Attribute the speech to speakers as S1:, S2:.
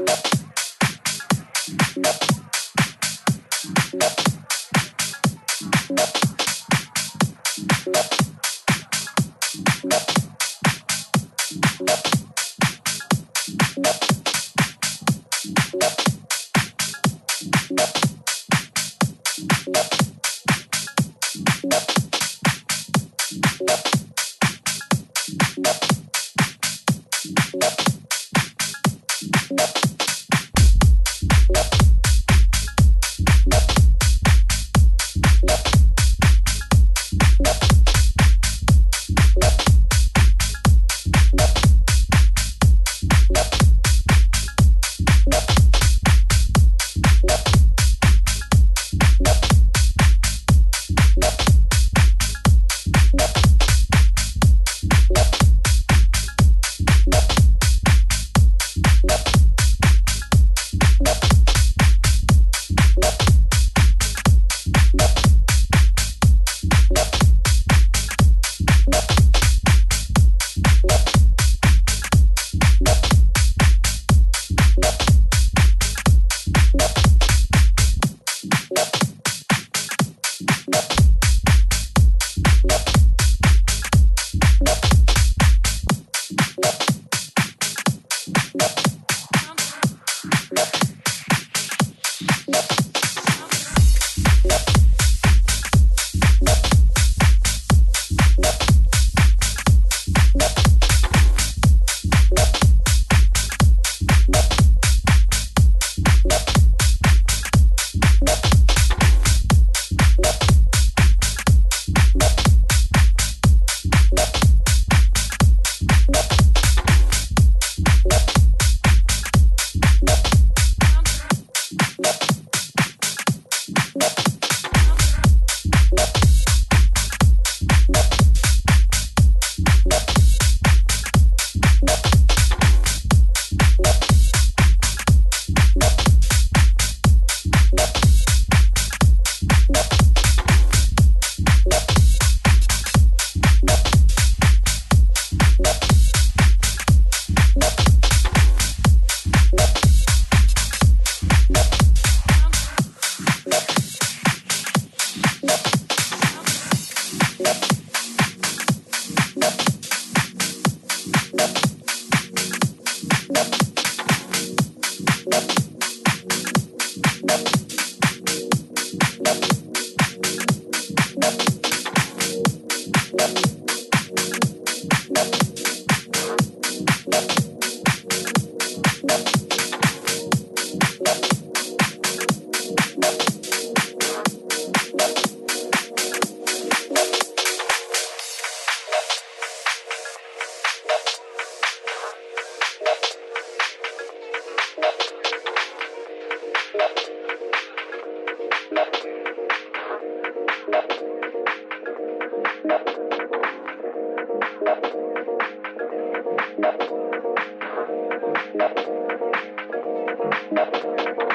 S1: Yep. Thank you. Thank you.